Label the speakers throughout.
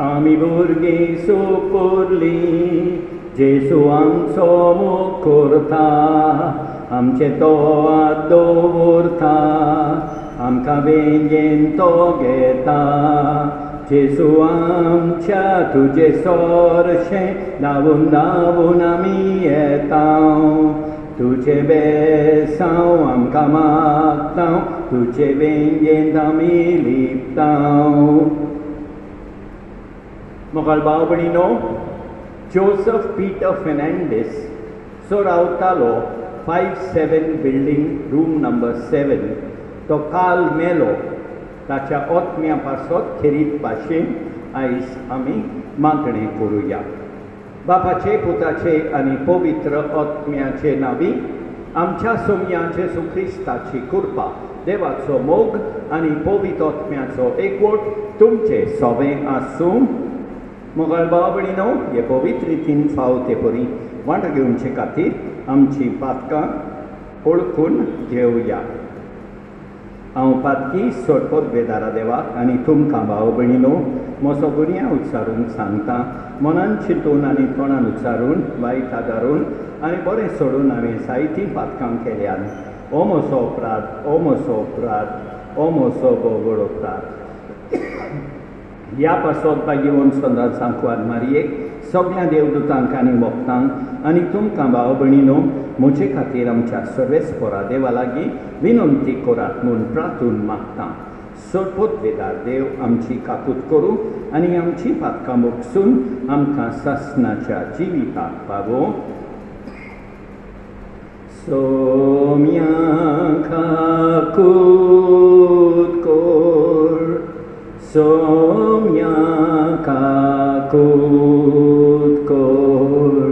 Speaker 1: Amibur Jesu corli, Jesu am somo corta, am ceto adorta, am caveniento geta, Jesu am cea tu gesorșe, davun davun amietam, tu ce besau am camatau, tu ce vengendam iliptau, मोगाल भाव भयणीनो Joseph Peter Fernandes सो रावतालो five seven building room number seven तो काल मेलो ताच्या ओतम्या पासत खेरीत भाशेन आयज आमी मागणें करुया बापाचे पुताचे आनी पवित्र ओतम्याचे नांवी आमच्या सोमयाचे सुख्रिस्ताची कृपा देवाचो मोग आनी पवित्र ओतम्याचो एकवट तुमचे सोबें आसूं मोगाळ बाबडी न्हू हे पवित्र रितीन फाव ते परी. वांटो घेवचे खातीर आमची पातकां ओळखून घेवया हांव पातकी सोडपोत बेदारा देवाक आनी तुमकां भाव भयणीनो म्हजो गुन्या उच्चारून सांगता मनान चिंतून आनी तोंडान उच्चारून वायट आदारून आनी बरें सोडून हांवें जायतीं पातकां केल्यान. हो म्हजो अपराध हो म्हजो अपराध हो म्हजो बोगड अपराध ह्या पासत बागेवन सोंदार सांकवार मारयेक सगळ्या देवदूतांक आनी भक्तांक आनी तुमकां भाव भयणीनो म्हजे खातीर आमच्या सर्वेस्परा देवा लागीं विनंती करात म्हूण प्रार्थून मागतां. सोडपोत वेदार देव आमची काकूत करूं आनी आमची पातकां मोगसून आमकां सासनाच्या जिविताक Somyakakut Kor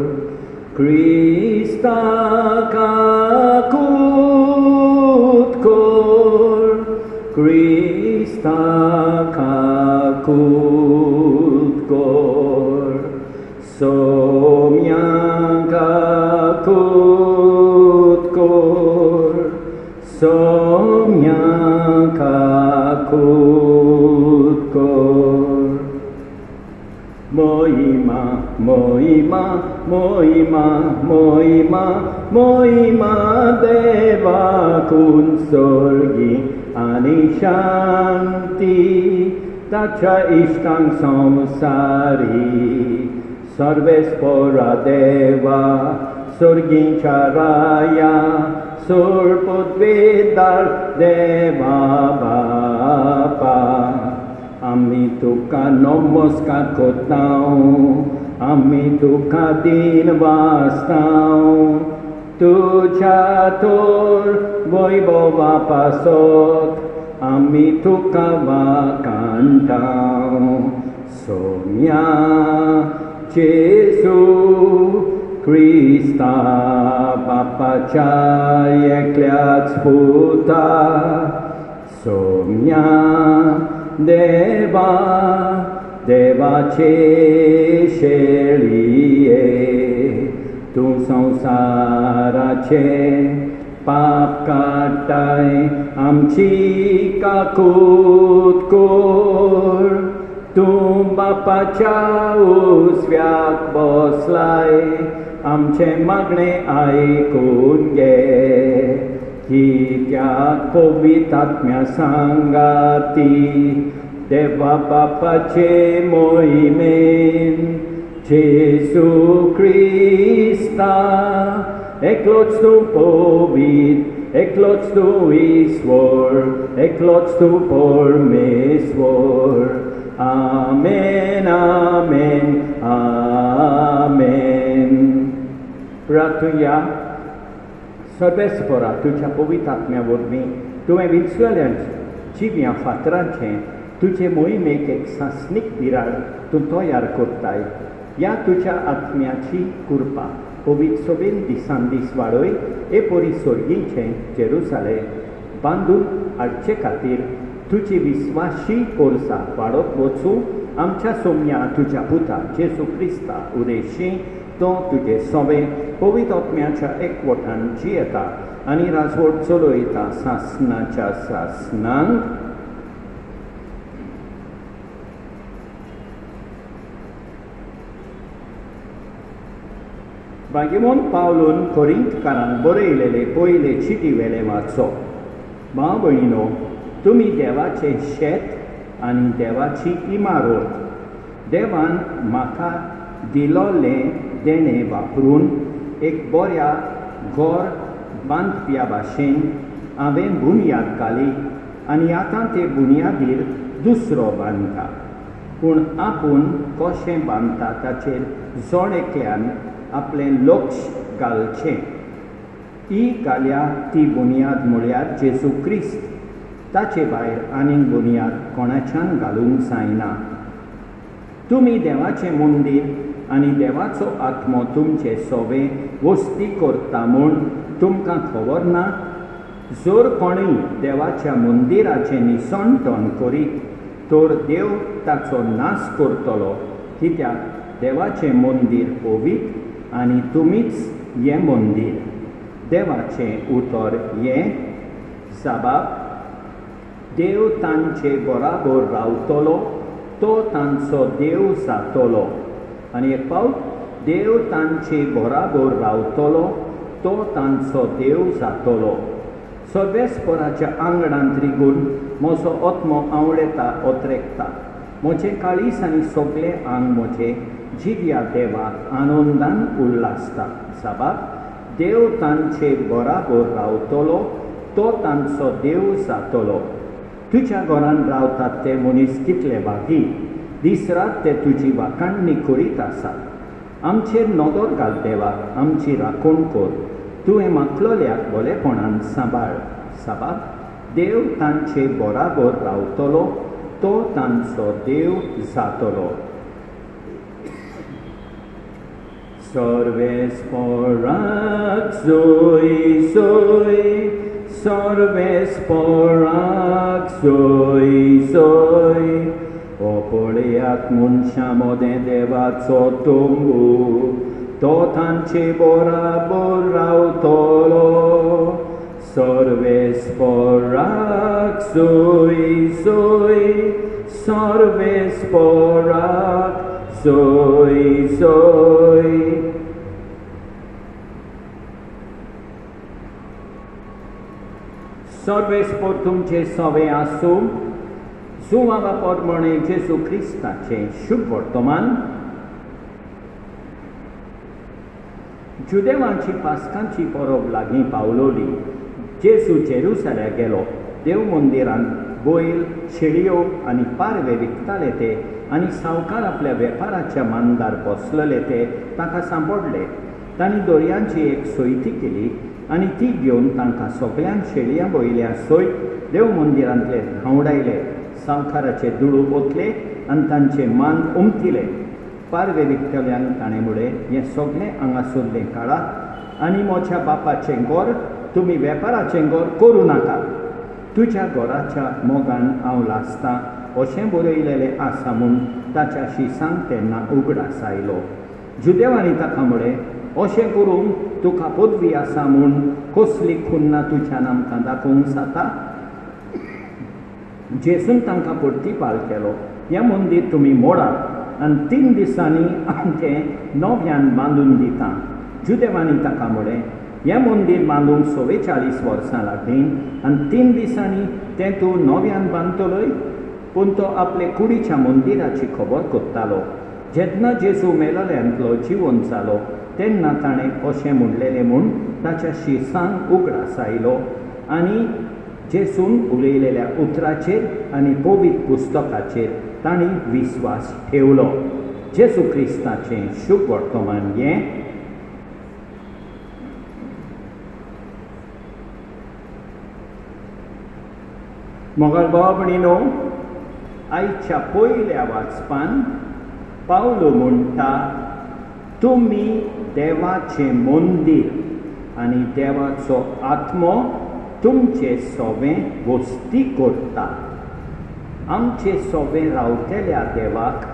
Speaker 1: Krista ताच्या इश्टांक संवसारी सर्वेस्पोरा देवा सोर्गींच्या राया सोडपोत वेदार देवा बापा आमी तुका नमस्कार करतां आमी तुका दिन वाचतां तुज्या तोर वैभवा पासत आमी तुका वाकांटां सोम्या चेसू क्रिस्ता बापाच्या एकल्याच पुता सोम्या देवा देवाचे शेळिये तूं संवसाराचे पाप काडटाय आमची काकूत कोर तूं आमचे मागणे पवित्र आत्म्या सांगाती देवा बापाचे मोहिमेन जेसू क्रिस्ता Eklotz du povit, eklotz du isvor, eklotz du por misvor. Amen, amen, amen. Բրատույա Սորբես փորա դու չափովի տակմավորնի դու եմ ինսուելեն չիվիան ֆատրանչեն դու չեմոյի մեկ եք սասնիկ վիրար դու տոյար կորտայ ह्या तुज्या आत्म्याची कृपा. पवित्र सोबेन दिसान दीस वाडय हे परी सोर्गींचें जेरुसालेम. बांदून हाडचे खातीर तुजी विस्वाशी पोरसा वाडत वचूं आमच्या सोम्या तुज्या पुता जेसू क्रिस्ता उदेशी तो तुजे सोबे कोवीत आत्म्याच्या एकवटान जियेता आनी राजवट चलयता सासनाच्या सासनांक Bagimon Paulun Corint Boreilele poile citivele mațo. Babăino, tu mi deva ce șet, ani deva ci imarot. Devan maca dilole dene vaprun, ec borea gor band piabașen, avem buniad cali, aniatante buniadir dusro banca. Un apun coșe bantata cel zoneclean आपलें लक्ष घालचें ती घाल्या ती बुनियाद म्हळ्यार जेजू क्रिस्त ताचे भायर आनीक बुनयाद कोणाच्यान घालूंक जायना तुमी देवाचें मंदीर आनी देवाचो आत्मो तुमचे सोबे वस्ती करता म्हूण तुमकां खबर ना? जर कोणूय देवाच्या मंदिराचें निसणटण करीत तर देव ताचो नाश करतलो कित्याक देवाचें मंदीर पवित्र आनी तुमीच हें मंदीर देवाचें उतर हें साबाब देव तांचे बराबर रावतलो तो तांचो देव जातलो आनी एक पावट देव तांचे बराबर रावतलो तो तांचो देव जातलो सर्वेस्पराच्या आंगणांत रिगून म्हजो आत्मो आवडेता ओत्रेकता म्हजें काळीस आनी सगळें आंग म्हजें जिव्या देवाक आनंदान उल्लासता साबाब देव तांचे बराबर रावतलो तो तांचो देव जातलो तुज्या घरान रावतात ते मनीस कितले बागी दीस रात ते तुजी वाखाणणी करीत आसात आमचेर नदर घाल देवाक आमची राखण कर तुवें मागलोल्याक बरेपणान सांबाळ साबाब देव तांचे बराबर रावतलो तो तांचो देव जातलो Sorves porak soy. zoi, sorves porak zoi zoi. Opoleat munshamo de devatsotungu, totan cebora borau tolo. Sorves porak soy. zoi, sorves porak soy soy. सोय सर्वेस्पर तुमचे सवे आसूं जुवावा परमणे जेजू क्रिस्ताचें शुभ वर्तमान जुदेवांची पासकांची परब लागीं पावलोली जेजू जेरुसाल्या गेलो देव मंदिरान बैल शेळयो आनी पारवे विकताले ते आनी सावकार आपल्या वेपाराच्या मानदार बसलेले ते ताका सांबोडले तांणी दोरयांची एक सोयती केली आनी ती घेवन तांकां सगळ्यांक शेळयां बैल्या सयत देव मंदिरांतले धांवडायले सावकाराचे दुडू ओतले आनी तांचे मान उमथिले पारवे विकतल्यांक ताणें म्हळें हें सगळें हांगासरलें काळात आनी म्हज्या बापाचें घर तुमी वेपाराचें घर करूं नाका. तुज्या घराच्या मोगान हांव लासतां अशें बरयलेलें आसा म्हूण ताच्या शिसांक तेन्ना उगडास आयलो जुदेवानी ताका म्हळें अशें करूंक तुका पदवी आसा म्हूण कसली खुन्ना तुज्यान आमकां दाखोवंक जाता जेसून तांकां परतीपाल केलो हें मंदीर तुमी मोडात आनी तीन दिसांनी हांव तें नव्यान बांदून दितां जुदेवानी ताका म्हळें हें मंदीर बांदूंक चाळीस वर्सां लागलीं आनी तीन दिसांनी तें तूं नव्यान बांदतलोय पूण तो आपले कुडीच्या मंदिराची खबर कोत्तालो जेन्ना जेजू मेलल्यांतलो जिवन जालो तेन्ना ताणें अशें म्हणलेलें म्हूण ताच्या शिरसांक उगडास आयलो आनी जेसून उलयलेल्या उतराचेर आनी पवीत पुस्तकाचेर तांणी विस्वास ठेवलो. जेसू क्रिस्ताचें शुभ वर्तमान हें मोगल भाव भयणीनो आयच्या पयल्या वाचपान पावलो म्हणटा तुमी देवाचें मंदीर आनी देवाचो आत्मो तुमचे सोबे वस्ती करता. आमचे सोबे रावतेल्या देवाक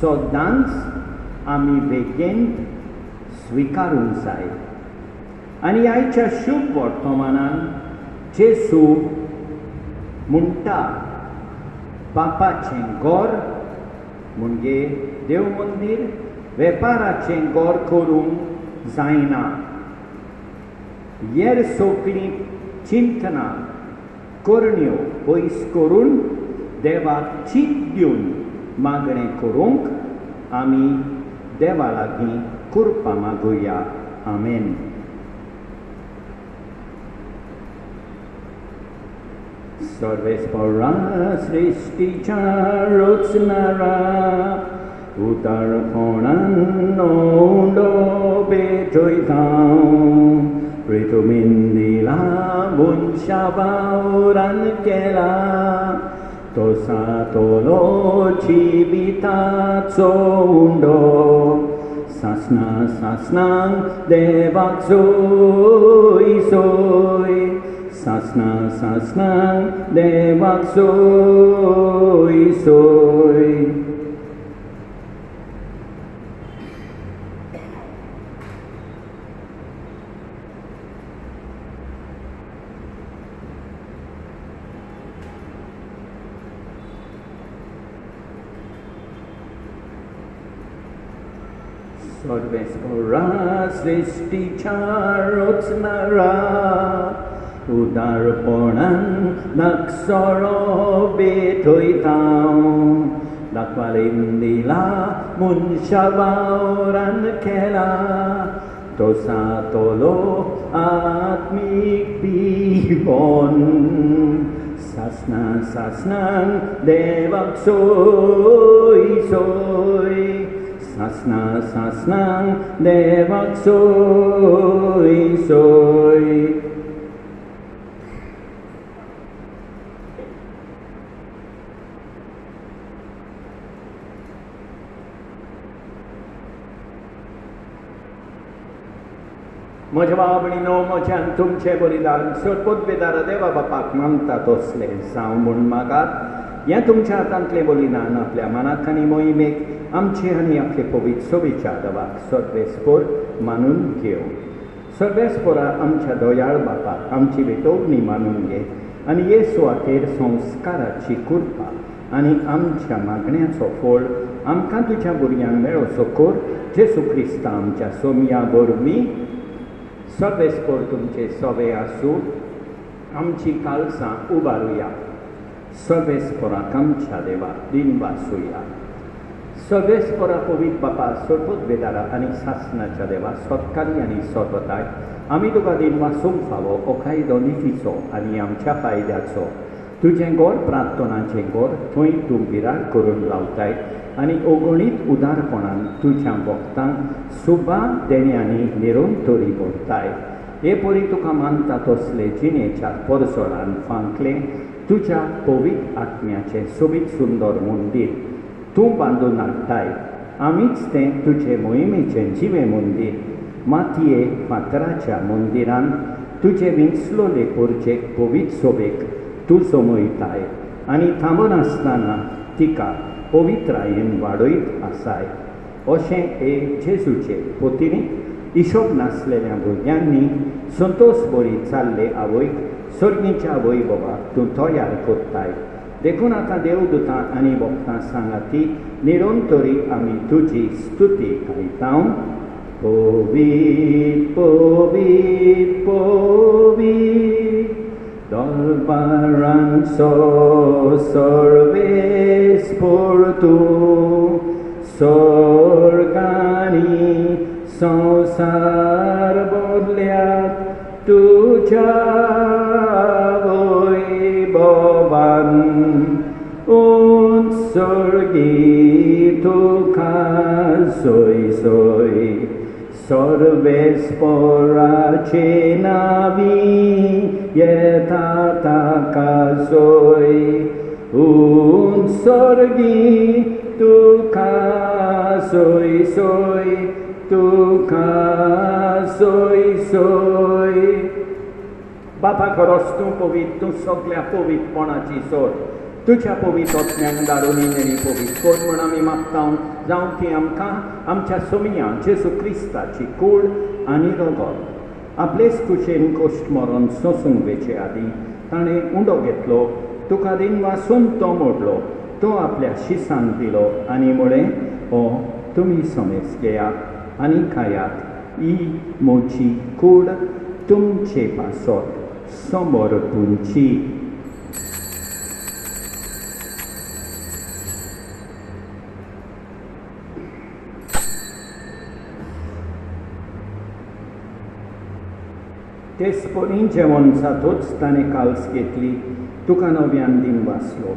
Speaker 1: सदांच आमी बेगीन स्विकारूंक जाय. आनी आयच्या शुभ वर्तमानान जेसू म्हणटा बापाचें घर म्हणजे देव मंदीर वेपाराचें घर करूंक जायना येर सोकली चिंतना करण्यो पयस करून देवाक चीत दिवन मागणें करूंक आमी देवा लागीं कृपा मागुया आमेन सर्वेस्परा सृष्टीच्या रचणारा Uttarakhondan no đô bê trôi cao Rê trô minh đi la bùn xa bao đắn kê la Tô sa tô lô chi bi ta chô un đô Sasna sasna deva soi soi Sasna sasna deva soi soi नक्सरो बेथयता दाखवालेन दिला मनशाबावरान केला तो सातोलो आत्मीक बिबोन सासना सासनांक देवाक सोय सोय सासना सासनांक देवाक सोय सोय म्हज्या बाबणीनो म्हज्यान तुमचे बलिदान सटपोत देवा बापाक मागता तसलें जावं म्हूण मागात हें तुमच्या हातांतले बलिदान आपल्या मनात आनी मोहिमेक आमचे आनी आपले पवित्र सोबीच्या देवाक सर्वेस्पोर मानून घेव सर्वेस्पोरा आमच्या दोयाळ बापाक आमची विटोवणी मानून घे. आनी ये सुवातेर संस्काराची कृपा आनी आमच्या मागण्याचो फळ आमकां तुज्या भुरग्यांक मेळोसो कोर. जेसू क्रिस्ता आमच्या सोमया वरवीं सर्वेस्पोर तुमचे सवे आसूं. आमची कालसां उबारुया. सर्वेस्पोराक आमच्या देवा दिन वासुया सर्वेस्पोरा पवित बापा सोटोत बेदारा आनी सासनाच्या देवा सत्कारी आनी सतताय आमी तुका दिन वासूंक फावो ओखायदो निफीचो आनी आमच्या फायद्याचो तुजें गोड प्रार्थनाचें गोड थंय तूं विराड करून लावताय आनी अगणीत उदारपणान तुज्या भक्तांक सुबा देण्यांनी निरंतरी भरताय हे परी तुका मानता तसले जिणेच्या परसोडान फांकलें तुज्या पवित आत्म्याचें सोबीत सुंदर मंदीर तूं बांदून हाडटाय आमीच तें तुजे मोहिमेचें जिवें मंदीर मातये फातराच्या मंदिरान तुजे विंचलोले पोरचे पवीत सोबेक तूं समयताय आनी थांबनासतना तिका पवित्रायेन वाडयत आसाय अशें हे जेजूचे पोतिनी हिशोब नासलेल्या भुरग्यांनी संतोश बरी चालले आवयक सर्गीच्या वैभवाक तूं तयार कोत्ताय देखून आतां देवदूतां आनी भक्तां सांगाती निरंतरी आमी तुजी स्तुती गायतां पोवीत पोवीत पोवीत Dolbaranso सर्वे por tu sorgani संसार बोधल्यात तुझ्या হইব বান উৎসর্গিত সই সই সর্বেশ পরাছে নাবি যথা তাকা সই উৎসর্গিত সই সই बापाक खरोच तूं पवीत तूं सगळ्या पवीतपणाची सोड तुज्या पवित्रत्म्यान दाडून नेणी पवीत कोण म्हण आमी मागता जावं ती आमकां आमच्या सोमिया जेसू क्रिस्ताची कूड आनी रगत आपलेच कुशेन कोश्ट मरण सोसूंक वेचे आदीं ताणें उंडो घेतलो तुका दिन वासून तो मोडलो तो आपल्या शिसांक दिलो आनी म्हळें हो तुमी समेज घेयात आनी खायात ही मोची कूड तुमचे पासत समोर तुमची तेचपणी जेवण जातूच ताणें काल्स घेतली तुका नव्यान दिन वाचलो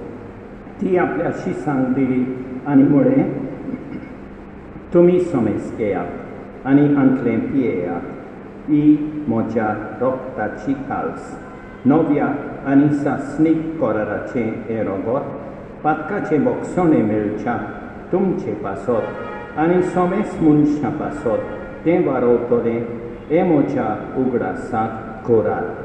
Speaker 1: ती आपल्या शिसांक दिली आनी म्हळें तुमी समेस घेयात आनी आंतलें पियेयात и моја рокта чикалс. Новија аниса сник корараче ерогот, паткаче боксоне мелча, тумче пасот, анисоме смунша пасот, те варотоде, емоча уграсат корат.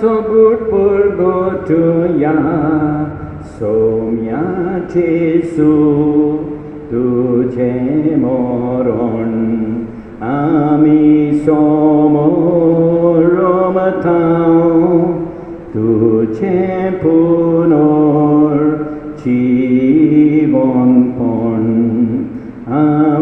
Speaker 1: सूर्बया सोमया चे सू तुजे मोरोण। आमि सोम रोम तुजे पोन आ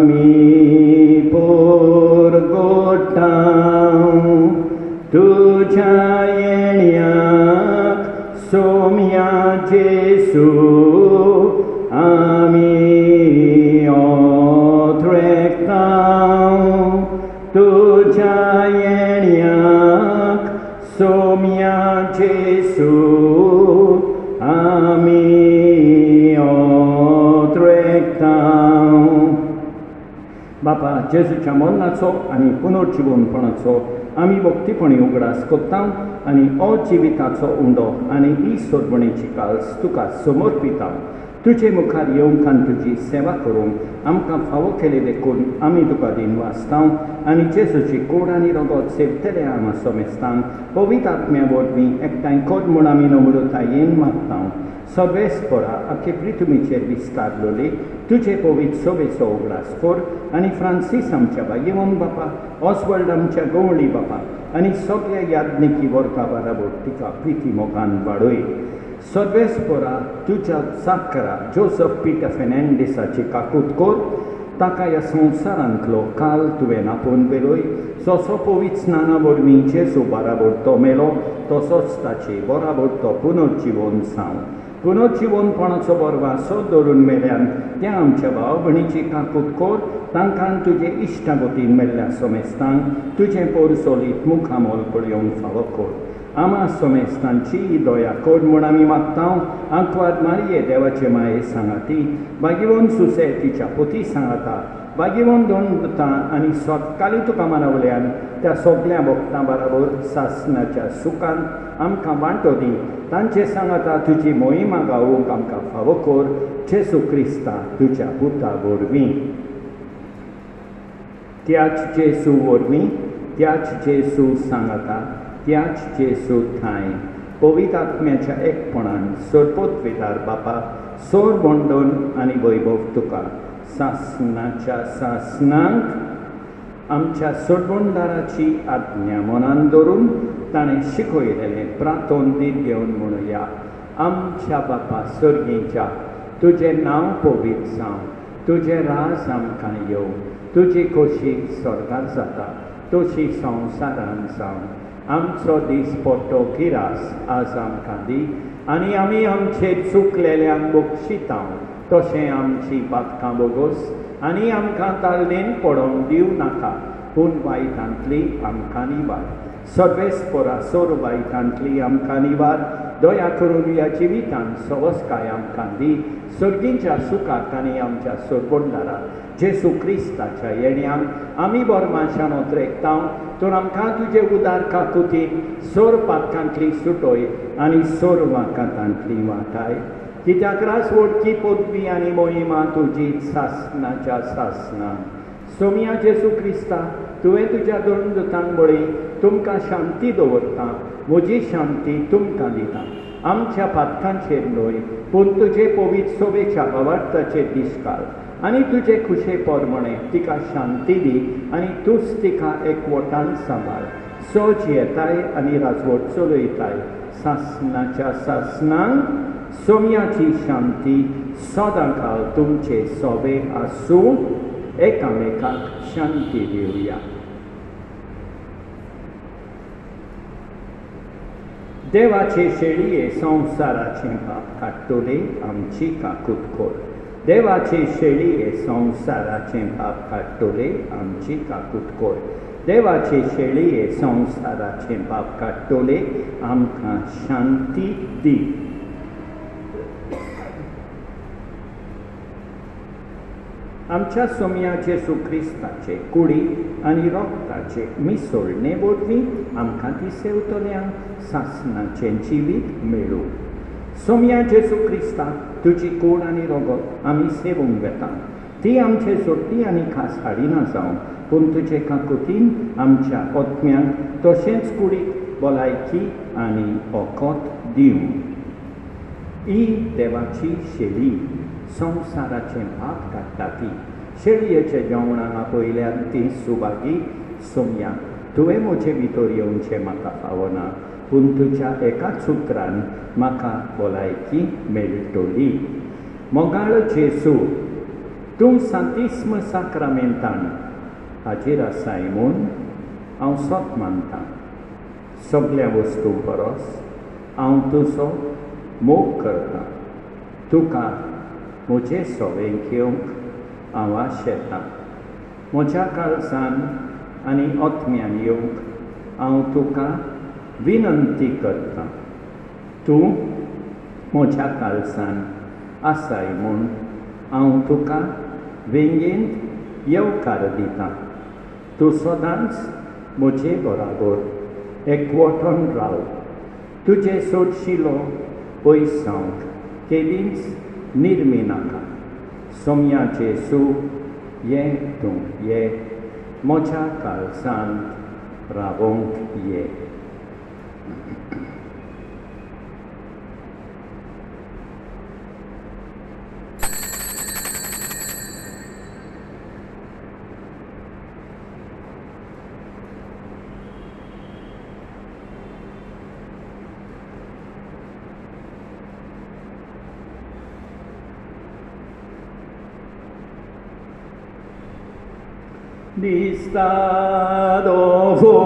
Speaker 1: सोम्या जेसू आमी ओथ्रेकताव बापा जेजूच्या मरणाचो आनी पुनर्जिवनपणाचो आमी भक्तीपणी उगडास कोत्ता आनी अजिविताचो उंडो आनी ही सोडवणेची काल्स तुका समर्पिता तुजे मुखार येवंक आनी तुजी सेवा करूंक आमकां फावो केले देखून आमी तुका दिन वाचता आनी जेजूची कोड आनी रगत सेवतले आमा सोमेस्तान पवित्र आत्म्या वरवीं एकठांय कोद म्हूण आमी नम्रतायेन मागता सर्वेस्परा आखे पृथ्वीचेर विस्तारलोली तुजे पवित्र सोबेचो उगडास कोर आनी फ्रांसीस आमच्या बायेवम बापा ऑसवर्ल्ड आमच्या गवळी बापा आनी सगळ्या याज्ञिकी वर्गा बाराबर तिका प्रिती मोगान वाडय सर्वेस्परा तुज्या साकरा जोसफ पिटर फेर्नांडिसाची काकूत कोर ताका ह्या संवसारांतलो काल तुवें आपोवन वेलोय जसो पवित्र स्नाना वरवीं जेजू बाराबर तो मेलो तसोच ताचे बराबर तो पुनर्जिवन जावं पुनर्जिवनपणाचो बरवासो धरून मेल्यान त्या आमच्या भाव भयणीची काकूत कोर तांकां तुजे इश्टागतीन मेल्ल्या सोमेस्तांक तुजें पोरसोलीत मुखामोल सोमेस्तांची ही दया कोड म्हूण आमी मागता आंकवाद मारिये देवाचे माये सांगाती बागिवोन सुसे तिच्या पोती सांगाता बागिवोन दोन दुतां आनी सोतकाली तुका मानवल्यान त्या सोगल्या भक्तां बरोबर सासनाच्या सुखान आमकां वांटो दी तांचे सांगाता तुजी मोहिमा गावूंक आमकां फावो कोर जेसू क्रिस्ता तुज्या पुता वोरवीं त्याच जेसू वरवीं त्याच जेसू सांगाता त्याच जेसू थाय। पवित आत्म्याच्या एकपणान सोडपोतवेदार बापा सोर बोंडोन आनी वैभव तुका। सासनाच्या सासनांक आमच्या सोडबोंडाराची आज्ञा मनान दवरून ताणें शिकयलेलें प्रातोन दीत घेवन म्हणुया। आमच्या बापा सर्गीच्या तुजें नांव पवित्र जावं तुजें राज आमकां येवं। तुजी खोशी स्वर्गांत जाता। तशी संवसारांत जावं। आमचो दीस पडटो गिरास आज आमकां दी आनी आमी आमचे चुकलेल्यांक बक्षिता तशें आमची पातकां बोगोस आनी आमकां ताळणेन पडोवंक दिवं नाका पूण वायटांतली आमकां निवार सर्वेस्परा सोर वायटांतली आमकां निवार दया करून ह्या जिवितांत सवस्काय आमकां दी सर्गींच्या सुखाक आनी आमच्या सोरबोंडाराक जेसू क्रिस्ताच्या येण्याक आमी बोरमाशान ओत्रेकता तर आमकां तुजे उदार काकुतीन सोर पातकांतली सुटोय आनी सोर वाकांतांतली वाटाय कित्याक रास वडकी पदवी आनी मोहिमा तुजी सासनाच्या सासना सोमिया जेसू क्रिस्ता तुवें तुज्या दोन दुतांक बळी तुमकां शांती दवरता. म्हजी शांती तुमकां दिता. आमच्या पातकांचेर न्हय पूण तुजे पवीत सोबेच्या अवार्थाचेर दिसकाल आनी तुजे खुशे पोरमणे तिका शांती दी आनी तूंच तिका एकवटान सांबाळ सोज येताय आनी राजवट चलयताय. सासनाच्या सासनांक सोम्याची शांती सदांकाळ तुमचे सोबे आसूं एकामेकाक शांती दिवया देवाचे शेळये संवसाराचे पाप काडटले आमची काकूत देवाचे शेळये संवसाराचे पाप काडटोले आमची काकूत देवाचे शेळये संवसाराचे पाप काडटोले आमकां शांती दी. आमच्या सोमयाचे सुख्रिस्ताचे कुडी आनी रोगताचे मिसोळणे बोटवी आमकां दिसेवतल्यांक सासनाचें जिवीत मेळूं. सोमयाचे सुख्रिस्ता तुजी कूड आनी रोगत आमी सेवूंक वेता ती आमचे सोडटी आनी खास हाडिना जावं पूण तुजे काकुतीन आमच्या ओत्म्यांक तशेंच कुडीक भलायकी आनी ओकोत दिवं ही देवाची शैली. संवसाराचें भाग काडटा ती. शेळयेच्या जेवणाक आपयल्यान ती सुभागी सोमया. तुवें म्हजे भितर येवचें म्हाका फावना पूण तुज्या एकाच उतरान म्हाका भलायकी मेळटली मोगाळ जेसू तूं सांतिस्म साक्रामेंतान. हाजेर आसाय म्हूण हांव सोत मानतां. सगळ्या वस्तू परस हांव तुजो मोग करतां. तुका 무제소의 기억 아와 셰타 모자칼산 아니 어트미안 용 아우토카 위넌티 걸타 두 모자칼산 아사이몬 아우토카 윙인 여우카르디타 tu sodans moche goragor ekwaton rau tuje sot shilo kelins nirminaka. Somya chesu ye tung ye mocha kalsant rabong ye. distado sta dovundo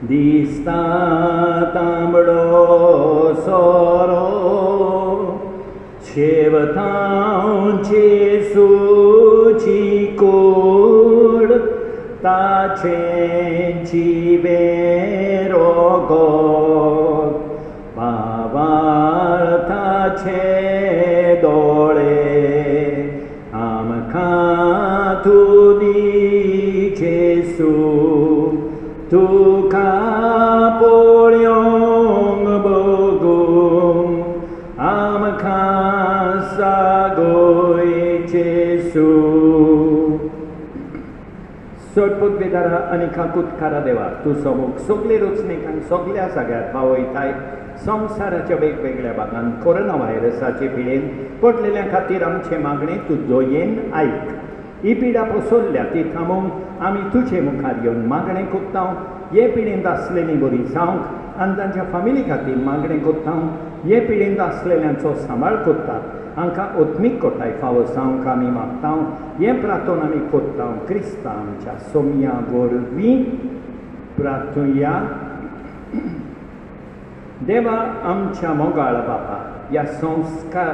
Speaker 1: di soro chevatan che suci cor ta chen be Gesù, tu capolion bogum, amca sagoi Gesù. सोडपूत बेदारा आनी काकुतकारा देवा तूं समूक सगले रचणेकांक सगल्या जाग्यार पावयताय संवसाराच्या वेगवेगळ्या भागांत corona व्हायरसाचे पिडेन पडलेल्या खातीर आमचे मागणे तुजो येन आयक ही पिडा पसरल्या ती थांबोवंक आमी तुजे मुखार येवन मागणें कोत्ता हे पिडेंत आसलेलीं बरी जावंक आनी तांच्या फामिली खातीर मागणें कोत्ता हे पिडेंत आसलेल्यांचो सांबाळ कोत्ता हांकां ओत्मीक कोटाय फावो जावंक आमी मागता हे प्रार्थोन आमी कोत्ता क्रिस्ता आमच्या सोमया वरवीं प्रार्थुया देवा आमच्या मोगाळ बापा ह्या संस्कार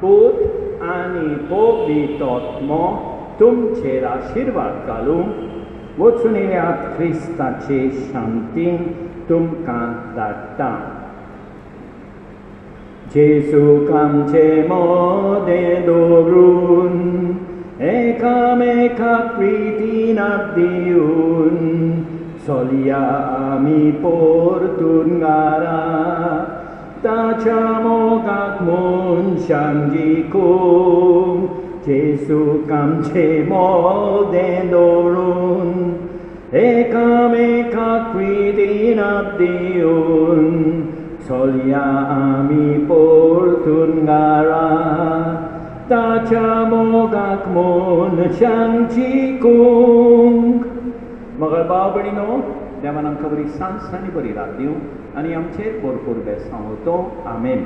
Speaker 1: ભૂત આની ભોગી તોત્મો તુમ છે આશીર્વાદ કાલું Moțunirea Hrista ce șantin tum ca data. Jesu cam ce mode dorun, e cam e ca pritina diun, solia mi portun gara, 다자모 각문 샹지쿵 제수 감체 모데 노룬 에카메 카프리디나 디운 솔야 아미 볼툰가라 다자모 각문 샹지쿵 mga babaw ba rin no, naman ang kabari sansa ni Barira, आनी आमचेर बरोबर बेसांव तो आमेन